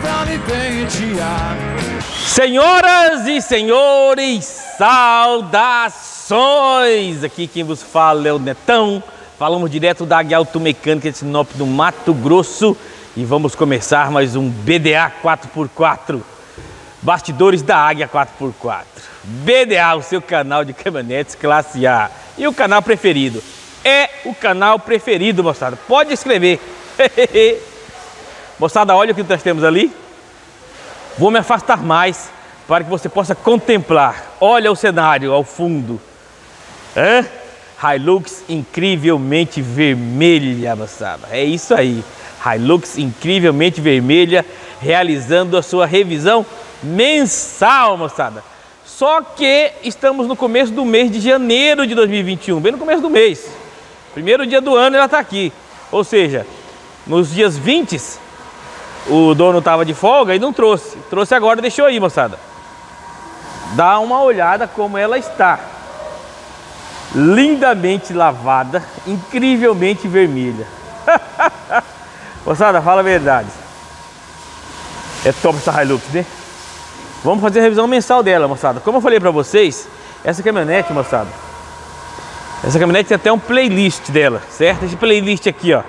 pra me pentear. Senhoras e senhores, saudações! Aqui quem vos fala é o Netão. Falamos direto da Águia Automecânica de Sinop do Mato Grosso e vamos começar mais um BDA 4x4. Bastidores da Águia 4x4. BDA, o seu canal de caminhonetes classe A. E o canal preferido. É o canal preferido, moçada. Pode escrever. moçada, olha o que nós temos ali. Vou me afastar mais para que você possa contemplar. Olha o cenário ao fundo. Hã? Hilux incrivelmente vermelha, moçada. É isso aí. Hilux incrivelmente vermelha, realizando a sua revisão mensal, moçada. Só que estamos no começo do mês de janeiro de 2021, bem no começo do mês. Primeiro dia do ano ela está aqui. Ou seja, nos dias 20, o dono estava de folga e não trouxe. Trouxe agora e deixou aí, moçada. Dá uma olhada como ela está lindamente lavada, incrivelmente vermelha. Moçada, fala a verdade. É top essa Hilux, né? Vamos fazer a revisão mensal dela, moçada. Como eu falei pra vocês, essa caminhonete, moçada, essa caminhonete tem até um playlist dela, certo? Esse playlist aqui, ó.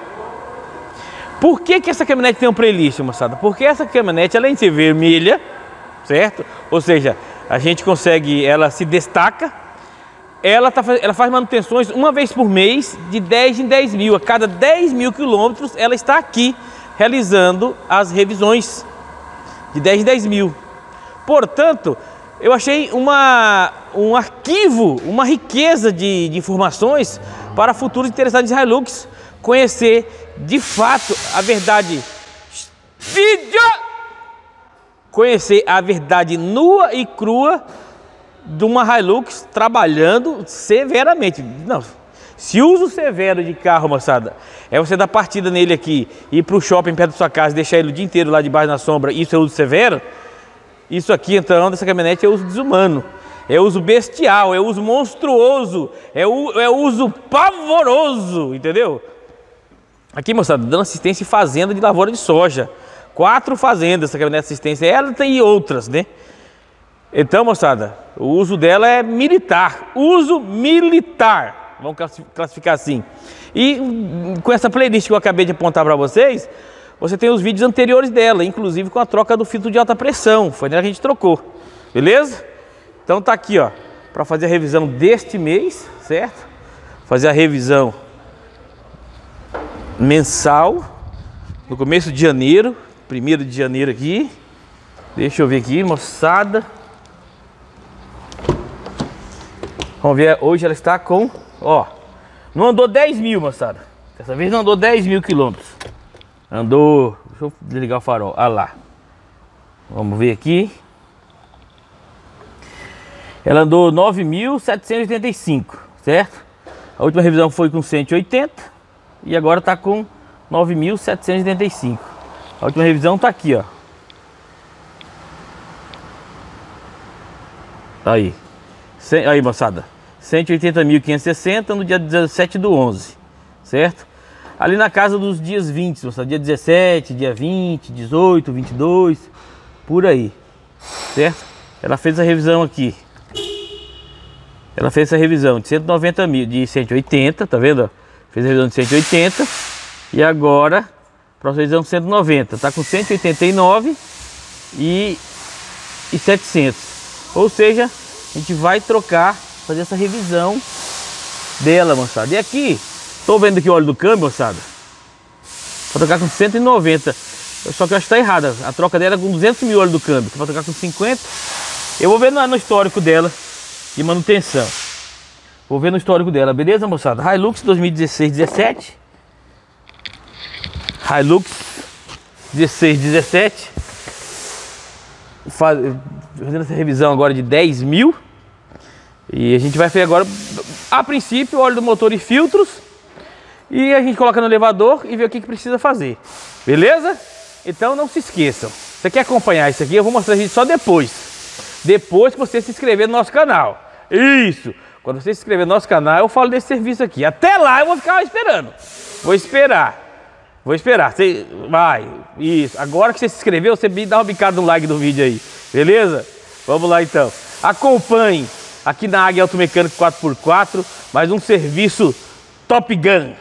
Por que que essa caminhonete tem um playlist, moçada? Porque essa caminhonete, além de ser vermelha, certo? Ou seja, a gente consegue, ela se destaca, ela, tá, ela faz manutenções uma vez por mês, de 10 em 10 mil. A cada 10 mil quilômetros, ela está aqui realizando as revisões de 10 em 10 mil. Portanto, eu achei uma, um arquivo, uma riqueza de, de informações para futuros interessados em Hilux conhecer de fato a verdade. Vídeo! Conhecer a verdade nua e crua de uma Hilux trabalhando severamente. Não, se uso severo de carro, moçada, é você dar partida nele aqui, ir para o shopping perto da sua casa, deixar ele o dia inteiro lá debaixo na sombra, isso é uso severo, isso aqui, então, dessa caminhonete é uso desumano, é uso bestial, é uso monstruoso, é, é uso pavoroso, entendeu? Aqui, moçada, dando assistência em fazenda de lavoura de soja. Quatro fazendas essa caminhonete de assistência, ela tem outras, né? Então, moçada, o uso dela é militar, uso militar, vamos classificar assim. E com essa playlist que eu acabei de apontar para vocês, você tem os vídeos anteriores dela, inclusive com a troca do filtro de alta pressão, foi nela que a gente trocou, beleza? Então tá aqui, ó, para fazer a revisão deste mês, certo? Fazer a revisão mensal, no começo de janeiro, primeiro de janeiro aqui. Deixa eu ver aqui, moçada. Vamos ver, hoje ela está com, ó, não andou 10 mil, moçada. Dessa vez não andou 10 mil quilômetros. Andou, deixa eu desligar o farol, ah lá. Vamos ver aqui. Ela andou 9.785, certo? A última revisão foi com 180 e agora está com 9.785. A última revisão está aqui, ó. Aí. Aí, moçada. 180.560 no dia 17 do 11, certo? Ali na casa dos dias 20, moçada. Dia 17, dia 20, 18, 22, por aí, certo? Ela fez a revisão aqui. Ela fez essa revisão de 190 mil, de 180, tá vendo? Fez a revisão de 180 e agora próxima revisão 190. Tá com 189 e, e 700. Ou seja, a gente vai trocar, fazer essa revisão dela, moçada. E aqui, tô vendo aqui o óleo do câmbio, moçada. Vou trocar com 190. Só que eu acho que tá errada. A troca dela é com 200 mil óleo do câmbio. Vou trocar com 50. Eu vou ver no, no histórico dela de manutenção. Vou ver no histórico dela, beleza, moçada? Hilux 2016, 17. Hilux 16, 17 fazendo essa revisão agora de 10 mil. E a gente vai fazer agora, a princípio, óleo do motor e filtros. E a gente coloca no elevador e vê o que, que precisa fazer. Beleza? Então não se esqueçam. Você quer acompanhar isso aqui? Eu vou mostrar a gente só depois. Depois que você se inscrever no nosso canal. Isso! Quando você se inscrever no nosso canal, eu falo desse serviço aqui. Até lá eu vou ficar esperando. Vou esperar. Vou esperar. Você vai. Isso. Agora que você se inscreveu, você me dá uma bicada no like do vídeo aí. Beleza? Vamos lá então. Acompanhe aqui na Águia Automecânico 4x4 mais um serviço Top Gun.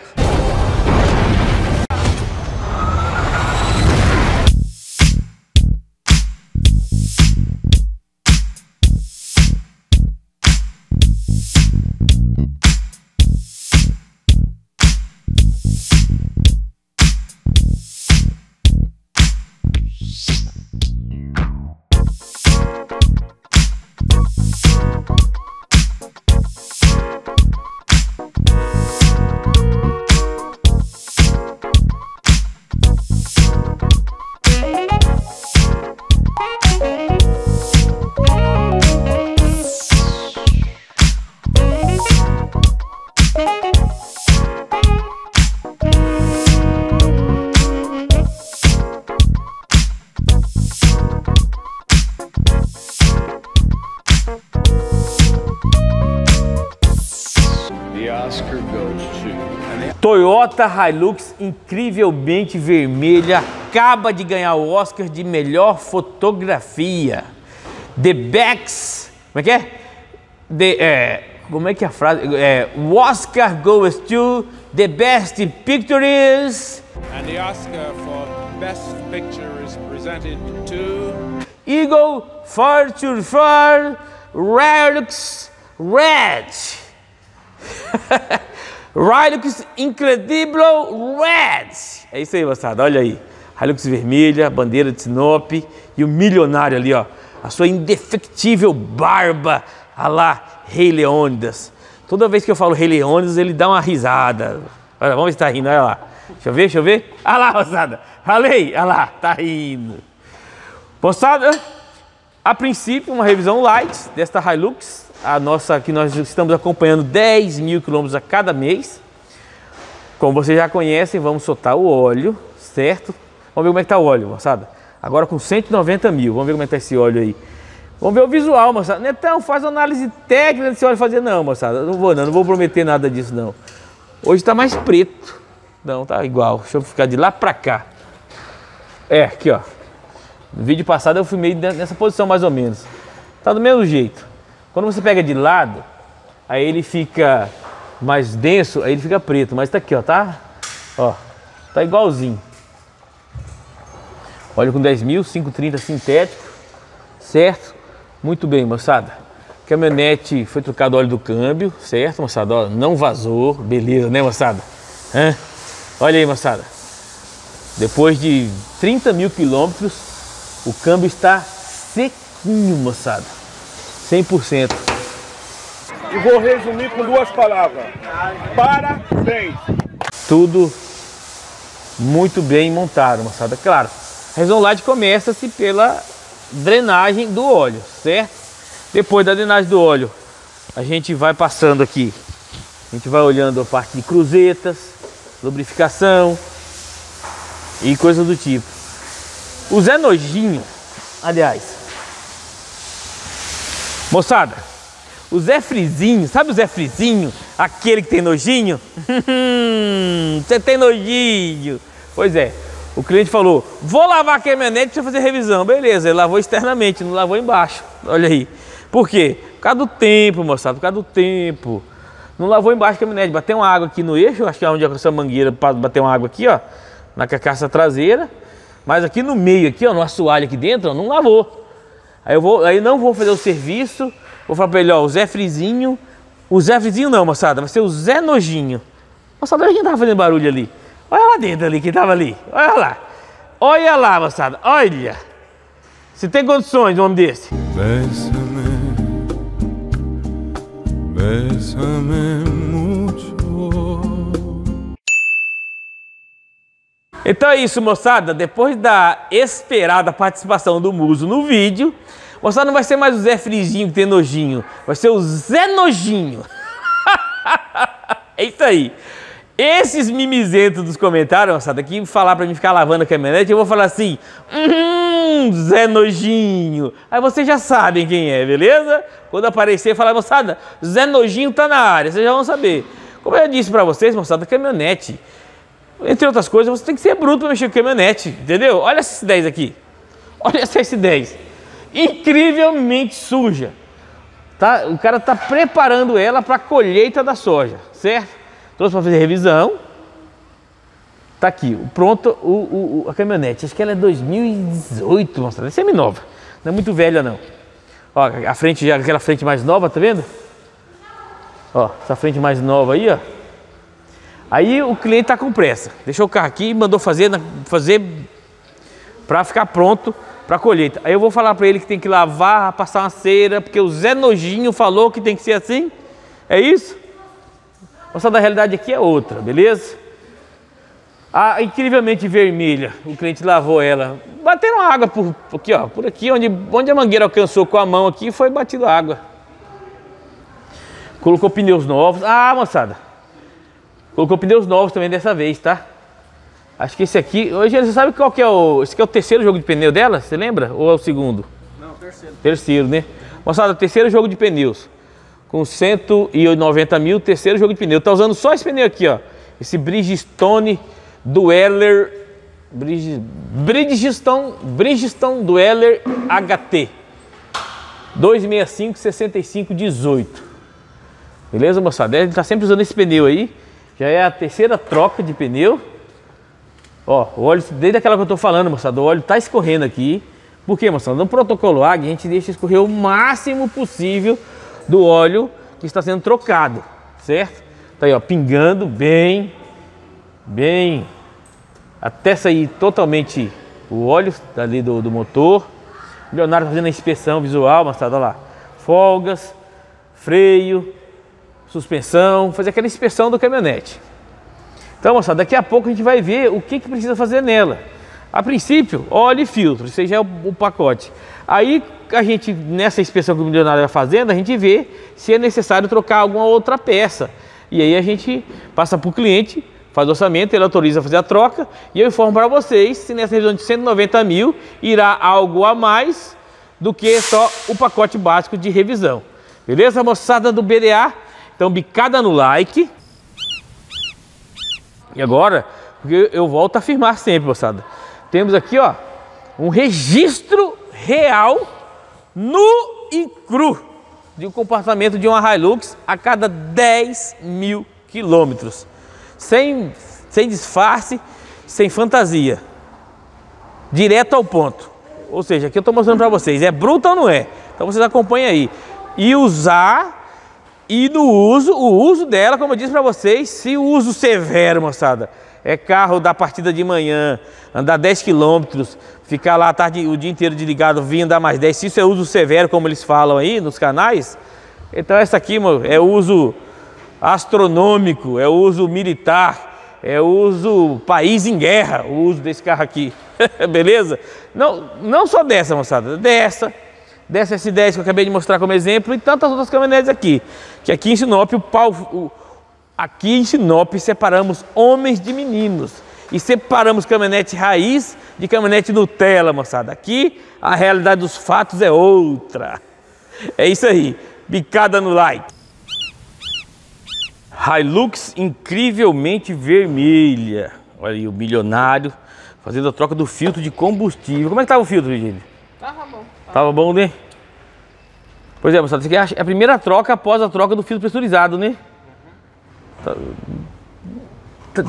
Toyota Hilux incrivelmente vermelha acaba de ganhar o Oscar de melhor fotografia. The Bex, como é que é? The, é, como é que é a frase? É, o Oscar goes to the best pictures And the Oscar for Best Picture is presented to Eagle Fortune for Hilux Red. Hilux Incredible Red. É isso aí, moçada. Olha aí. Hilux vermelha, bandeira de Sinop e o milionário ali, ó. A sua indefectível barba a lá Rei Leônidas. Toda vez que eu falo Rei Leônidas, ele dá uma risada. Olha, vamos se tá rindo, olha lá. Deixa eu ver, deixa eu ver. Olha lá, moçada. Falei, olha lá, tá rindo. Moçada, a princípio, uma revisão light desta Hilux, a nossa que nós estamos acompanhando 10 mil quilômetros a cada mês. Como vocês já conhecem, vamos soltar o óleo, certo? Vamos ver como é que tá o óleo, moçada. Agora com 190 mil, vamos ver como é que tá esse óleo aí. Vamos ver o visual, moçada. Netão, faz uma análise técnica desse óleo fazer. Não, moçada, não vou não, não vou prometer nada disso não. Hoje tá mais preto. Não, tá igual. Deixa eu ficar de lá pra cá. É, aqui ó. No vídeo passado eu filmei nessa posição mais ou menos. Tá do mesmo jeito. Quando você pega de lado, aí ele fica mais denso, aí ele fica preto. Mas tá aqui, ó, tá? Ó, tá igualzinho. Óleo com 10 mil, 530 sintético, certo? Muito bem, moçada. Caminhonete foi trocado óleo do câmbio, certo, moçada? Ó, não vazou, beleza, né, moçada? Hã? Olha aí, moçada. Depois de 30 mil quilômetros, o câmbio está sequinho, moçada. 100%. E vou resumir com duas palavras. Parabéns! Tudo muito bem montado, moçada. Claro, a light começa-se pela drenagem do óleo, certo? Depois da drenagem do óleo, a gente vai passando aqui. A gente vai olhando a parte de cruzetas, lubrificação e coisas do tipo. O Zé Nojinho, aliás, moçada, o Zé Frizinho, sabe o Zé Frizinho? Aquele que tem nojinho? Você tem nojinho. Pois é, o cliente falou, vou lavar a caminhonete para fazer revisão. Beleza, ele lavou externamente, não lavou embaixo. Olha aí. Por quê? Por causa do tempo, moçada, por causa do tempo. Não lavou embaixo da caminhonete, bateu uma água aqui no eixo, acho que é onde é essa mangueira bater uma água aqui, ó, na carcaça traseira. Mas aqui no meio, aqui, ó, no assoalho aqui dentro, ó, não lavou. Aí eu vou, aí não vou fazer o serviço, vou falar para ele, ó, o Zé Frizinho. O Zé Frizinho não, moçada, vai ser o Zé Nojinho. Moçada, olha quem tava fazendo barulho ali. Olha lá dentro ali, quem tava ali. Olha lá. Olha lá, moçada, olha. Você tem condições um homem desse? Bésame, bésame mucho. Então é isso, moçada. Depois da esperada participação do Muso no vídeo, moçada não vai ser mais o Zé Frizinho que tem nojinho, vai ser o Zé Nojinho. é isso aí. Esses mimizentos dos comentários, moçada, que falar pra mim ficar lavando a caminhonete, eu vou falar assim, hum, Zé Nojinho. Aí vocês já sabem quem é, beleza? Quando aparecer, falar, moçada, Zé Nojinho tá na área, vocês já vão saber. Como eu disse pra vocês, moçada, caminhonete Entre outras coisas, você tem que ser bruto para mexer com caminhonete, entendeu? Olha essa S10 aqui. Olha essa S10. Incrivelmente suja. Tá? O cara está preparando ela para a colheita da soja, certo? Trouxe para fazer revisão. Tá aqui, pronto o, o, a caminhonete. Acho que ela é 2018, nossa, é semi-nova. Não é muito velha não. Ó, a frente já, aquela frente mais nova, tá vendo? Ó, essa frente mais nova aí, ó. Aí o cliente tá com pressa. Deixou o carro aqui e mandou fazer, fazer para ficar pronto para colheita. Aí eu vou falar para ele que tem que lavar, passar uma cera, porque o Zé Nojinho falou que tem que ser assim. É isso? Nossa, da realidade aqui é outra, beleza? A incrivelmente vermelha, o cliente lavou ela. Bateram água por, aqui, ó, por aqui, onde, onde a mangueira alcançou com a mão aqui, foi batido água. Colocou pneus novos. Ah, moçada. Colocou pneus novos também dessa vez, tá? Acho que esse aqui. Hoje você sabe qual que é o. Esse aqui é o terceiro jogo de pneu dela? Você lembra? Ou é o segundo? Não, terceiro. Terceiro, né? Moçada, terceiro jogo de pneus. Com 190 mil, terceiro jogo de pneu. Tá usando só esse pneu aqui, ó. Esse Bridgestone Dueller Bridgestone, Bridgestone Dueller HT 265 65 18 beleza moçada? Ele está sempre usando esse pneu aí já é a terceira troca de pneu ó, o óleo, desde aquela que eu estou falando moçada, o óleo está escorrendo aqui por quê moçada? No protocolo AG a gente deixa escorrer o máximo possível do óleo que está sendo trocado certo? tá aí ó, pingando bem bem até sair totalmente o óleo ali do, do motor. O Leonardo fazendo a inspeção visual, mostrada lá. Folgas, freio, suspensão, fazer aquela inspeção do caminhonete. Então, moçada, daqui a pouco a gente vai ver o que, que precisa fazer nela. A princípio, óleo e filtro, isso aí já é o, o pacote. Aí a gente, nessa inspeção que o milionário vai fazendo, a gente vê se é necessário trocar alguma outra peça. E aí a gente passa para o cliente faz o orçamento, ele autoriza a fazer a troca e eu informo para vocês se nessa revisão de 190 mil irá algo a mais do que só o pacote básico de revisão. Beleza, moçada do BDA? Então, bicada no like. E agora, porque eu volto a afirmar sempre, moçada, temos aqui, ó, um registro real nu e cru de um comportamento de uma Hilux a cada 10 mil quilômetros sem, sem disfarce, sem fantasia. Direto ao ponto. Ou seja, aqui eu estou mostrando para vocês, é bruto ou não é? Então vocês acompanhem aí. E usar, e no uso, o uso dela, como eu disse para vocês, se o uso severo, moçada, é carro da partida de manhã, andar 10 quilômetros, ficar lá a tarde, o dia inteiro desligado, vir andar mais 10, se isso é uso severo, como eles falam aí nos canais, então essa aqui é uso astronômico, é uso militar, é uso país em guerra, o uso desse carro aqui. Beleza? Não, não só dessa, moçada, dessa, dessa S10 que eu acabei de mostrar como exemplo e tantas outras caminhonetes aqui. Que aqui em Sinop, o pau, o, aqui em Sinop separamos homens de meninos e separamos caminhonete raiz de caminhonete Nutella, moçada. Aqui a realidade dos fatos é outra. É isso aí, bicada no like. Hilux incrivelmente vermelha. Olha aí o milionário fazendo a troca do filtro de combustível. Como é que estava o filtro, gente? Tava bom. Né? Pois é, moçada, isso aqui é a primeira troca após a troca do filtro pressurizado, né? Tá...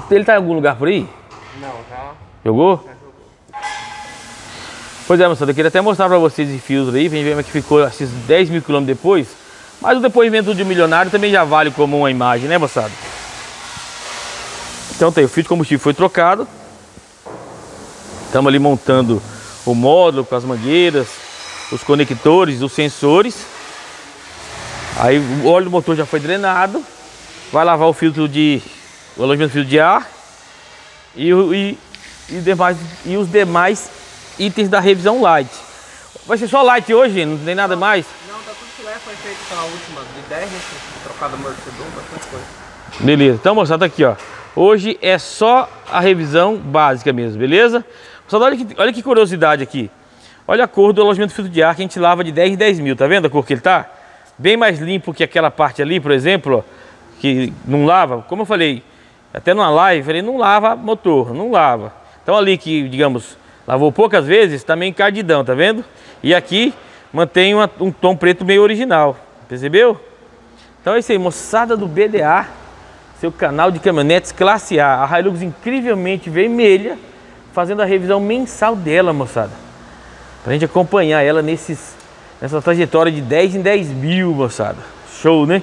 Ele tá em algum lugar por aí? Não, já. Jogou? Já jogou. Pois é, moçada, eu queria até mostrar pra vocês esse filtro aí, pra gente ver como é que ficou esses 10 mil quilômetros depois. Mas o depoimento de um milionário também já vale como uma imagem, né, moçada? Então tem, o fio de combustível foi trocado. Estamos ali montando o módulo com as mangueiras, os conectores, os sensores. Aí o óleo do motor já foi drenado. Vai lavar o filtro de. o alojamento do filtro de ar. E, e, e, demais, e os demais itens da revisão light. Vai ser só light hoje, não tem nada mais? filé foi feito pela última de 10, né? Trocado amortecedor, bastante coisa. Beleza, então moçada, aqui ó. Hoje é só a revisão básica mesmo, beleza? Moçada, olha que, olha que curiosidade aqui. Olha a cor do alojamento filtro de ar que a gente lava de 10 em 10 mil, tá vendo a cor que ele tá? Bem mais limpo que aquela parte ali, por exemplo, que não lava. Como eu falei, Até numa live, ele não lava motor, não lava. Então ali que, digamos, lavou poucas vezes, tá meio encardidão, tá vendo? E aqui mantém uma, um tom preto meio original, percebeu? Então é isso aí, moçada do BDA, seu canal de caminhonetes classe A. A Hilux incrivelmente vermelha, fazendo a revisão mensal dela, moçada. Pra gente acompanhar ela nesses, nessa trajetória de 10 em 10 mil, moçada. Show, né?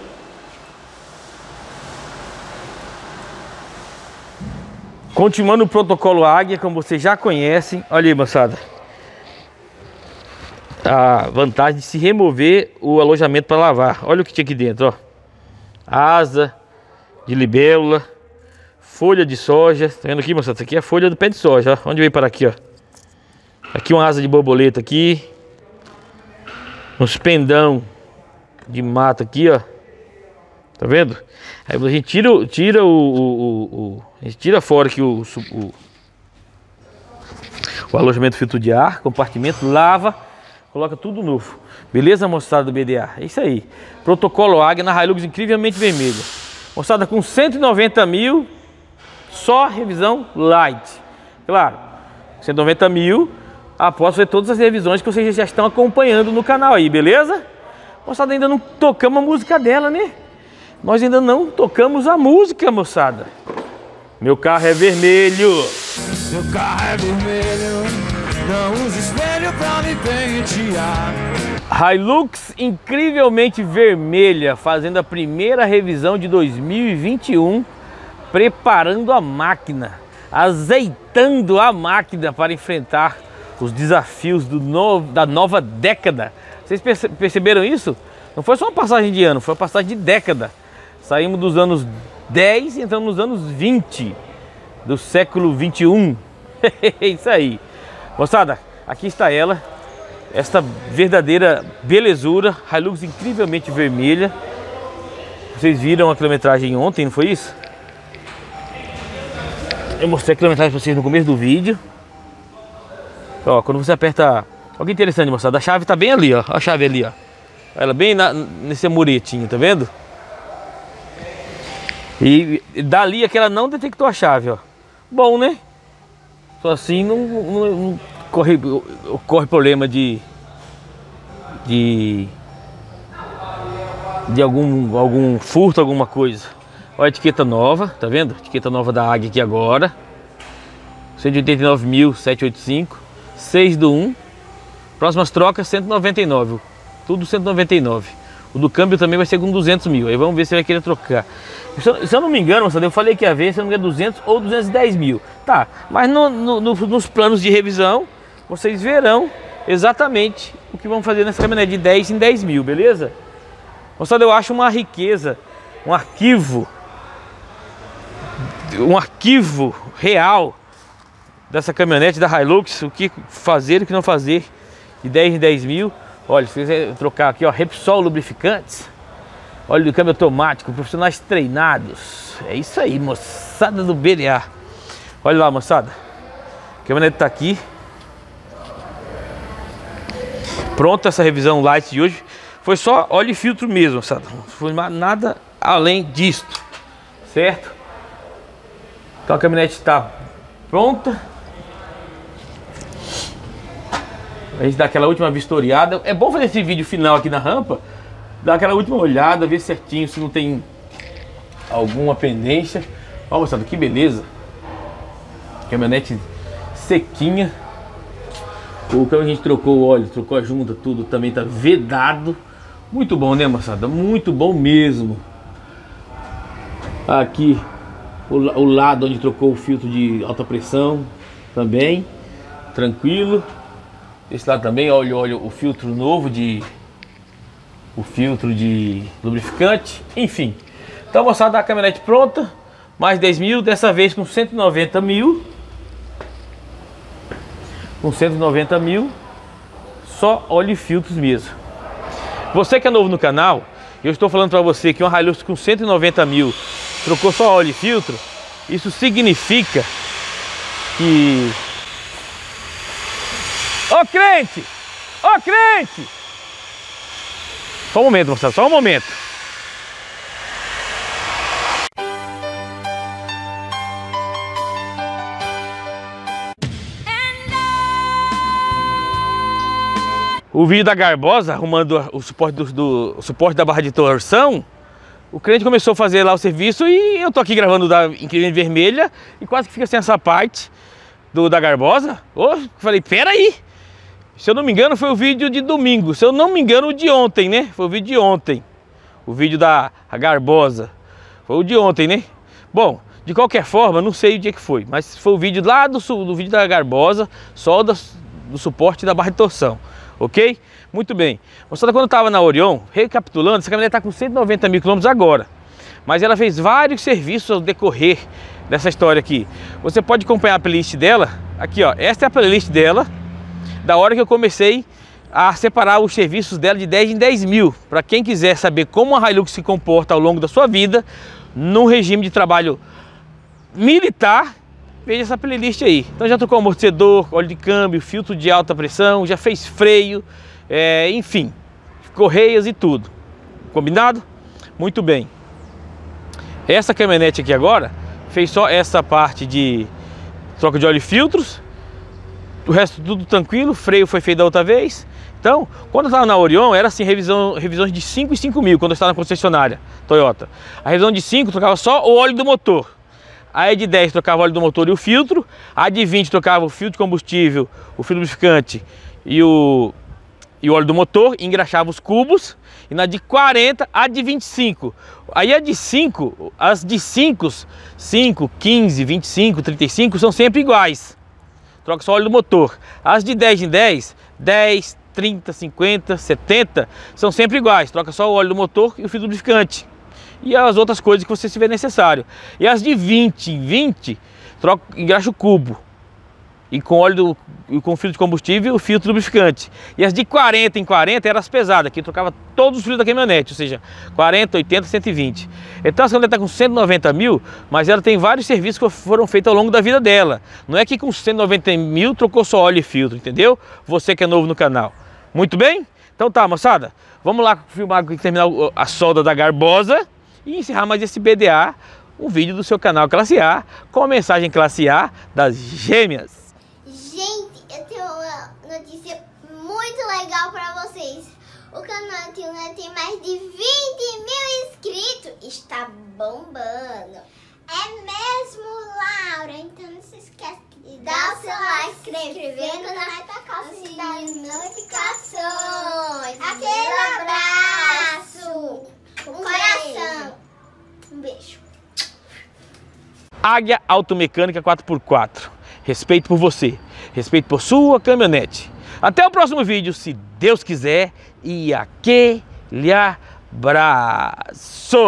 Continuando o protocolo Águia, como vocês já conhecem, olha aí, moçada. A vantagem de se remover o alojamento para lavar. Olha o que tinha aqui dentro, ó. Asa de libélula, folha de soja. Tá vendo aqui, moçada? Isso aqui é a folha do pé de soja, ó. Onde veio para aqui, ó. Aqui uma asa de borboleta aqui. Uns pendão de mata aqui, ó. Tá vendo? Aí a gente tira, tira o, o, o, a gente tira fora aqui o, o, o alojamento filtro de ar, compartimento, lava, coloca tudo novo. Beleza, moçada do BDA? É isso aí. Protocolo Águia na Hilux incrivelmente vermelha. Moçada com 190 mil, só revisão light. Claro, 190 mil, após ver todas as revisões que vocês já estão acompanhando no canal aí, beleza? Moçada, ainda não tocamos a música dela, né? Nós ainda não tocamos a música, moçada. Meu carro é vermelho. Meu carro é vermelho, não usa espelho pra me pentear. Hilux incrivelmente vermelha, fazendo a primeira revisão de 2021, preparando a máquina, azeitando a máquina para enfrentar os desafios da nova década. Vocês perce- perceberam isso? Não foi só uma passagem de ano, foi uma passagem de década. Saímos dos anos 10 e entramos nos anos 20 do século 21. É isso aí. Moçada, aqui está ela. Esta verdadeira belezura, Hilux incrivelmente vermelha. Vocês viram a quilometragem ontem, não foi isso? Eu mostrei a quilometragem para vocês no começo do vídeo. Ó, quando você aperta... Olha que interessante, moçada. A chave tá bem ali, ó. A chave ali, ó. Ela bem na, nesse muretinho, tá vendo? E e dali é que ela não detectou a chave, ó. Bom, né? Só assim não, não- não corre, ocorre problema de. de. de algum, algum furto, alguma coisa. Olha a etiqueta nova, tá vendo? Etiqueta nova da Águia aqui agora. 189.785. 6 do 1. Próximas trocas 199. Tudo 199. O do câmbio também vai ser com 200 mil. Aí vamos ver se vai querer trocar. Se eu, se eu não me engano, moçada, eu falei que ia ver se eu não me engano 200 ou 210 mil. Tá, mas no- no- no- nos planos de revisão, vocês verão exatamente o que vamos fazer nessa caminhonete de 10 em 10 mil, beleza? Moçada, eu acho uma riqueza, um arquivo, um arquivo real dessa caminhonete da Hilux, o que fazer e o que não fazer de 10 em 10 mil. Olha, se quiser trocar aqui, ó, Repsol Lubrificantes, óleo de câmbio automático, profissionais treinados. É isso aí, moçada do BDA. Olha lá, moçada. A caminhonete tá aqui. Pronta essa revisão light de hoje. Foi só óleo e filtro mesmo, moçada. Não foi nada além disto. Certo? Então a caminhonete está pronta. A gente dá aquela última vistoriada. É bom fazer esse vídeo final aqui na rampa. Dar aquela última olhada, ver certinho se não tem alguma pendência. Olha, moçada, que beleza. Caminhonete sequinha. O câmbio a gente trocou o óleo, trocou a junta, tudo também tá vedado. Muito bom, né, moçada? Muito bom mesmo. Aqui o, o lado onde trocou o filtro de alta pressão também. Tranquilo. Esse lado também, olha, olha o filtro novo de o filtro de lubrificante, enfim. Então, moçada, a caminhonete pronta, mais 10 mil, dessa vez com 190 mil. Com 190 mil, só óleo e filtros mesmo. Você que é novo no canal, eu estou falando para você que uma Hilux com 190 mil trocou só óleo e filtro, isso significa que Ô crente! Ô crente! Só um momento, moçada, só um momento. O vídeo da Garbosa arrumando o suporte, do, do o suporte da barra de torção, o crente começou a fazer lá o serviço e eu tô aqui gravando da incrível vermelha e quase que fica sem essa parte do da Garbosa. Oh, falei, peraí! aí! Se eu não me engano, foi o vídeo de domingo. Se eu não me engano, o de ontem, né? Foi o vídeo de ontem. O vídeo da Garbosa. Foi o de ontem, né? Bom, de qualquer forma, não sei o dia que foi, mas foi o vídeo lá do, do vídeo da Garbosa, só do, do suporte da barra de torção, ok? Muito bem. Mostrada quando estava na Orion, recapitulando, essa caminhonete está com 190 mil quilômetros agora, mas ela fez vários serviços ao decorrer dessa história aqui. Você pode acompanhar a playlist dela, aqui ó, esta é a playlist dela, da hora que eu comecei a separar os serviços dela de 10 em 10 mil. Para quem quiser saber como a Hilux se comporta ao longo da sua vida, num regime de trabalho militar, veja essa playlist aí. Então já trocou amortecedor, óleo de câmbio, filtro de alta pressão, já fez freio, é, enfim, correias e tudo. Combinado? Muito bem. Essa caminhonete aqui agora fez só essa parte de troca de óleo e filtros, o resto tudo tranquilo, freio foi feito da outra vez. Então, quando eu estava na Orion, era assim, revisão, revisões de 5 e 5 mil, quando eu estava na concessionária Toyota. A revisão de 5 trocava só o óleo do motor. A de 10 trocava o óleo do motor e o filtro. A de 20 trocava o filtro de combustível, o filtro lubrificante e o, e o óleo do motor, engraxava os cubos. E na de 40, a de 25. Aí a de 5, as de 5, 5, 15, 25, 35 são sempre iguais troca só óleo do motor. As de 10 em 10, 10, 30, 50, 70 são sempre iguais, troca só o óleo do motor e o filtro lubrificante. E as outras coisas que você tiver necessário. E as de 20 em 20, troca, engraxa o cubo. E com óleo e com filtro de combustível o filtro lubrificante. E as de 40 em 40 eram as pesadas, que trocava todos os filtros da caminhonete, ou seja, 40, 80, 120. Então essa caminhonete está com 190 mil, mas ela tem vários serviços que foram feitos ao longo da vida dela. Não é que com 190 mil trocou só óleo e filtro, entendeu? Você que é novo no canal. Muito bem? Então tá, moçada, vamos lá filmar, terminar a solda da Garbosa e encerrar mais esse BDA, um vídeo do seu canal Classe A, com a mensagem Classe A das gêmeas. Gente, eu tenho uma notícia muito legal pra vocês. O canal Tuna tem mais de 20 mil inscritos. Está bombando. É mesmo, Laura? Então não se esquece de dar o seu like, se inscrever no canal e tacar o sininho de notificações. Aquele abraço. Um coração. Um beijo. Águia Automecânica 4x4. Respeito por você, respeito por sua caminhonete. Até o próximo vídeo, se Deus quiser, e aquele abraço!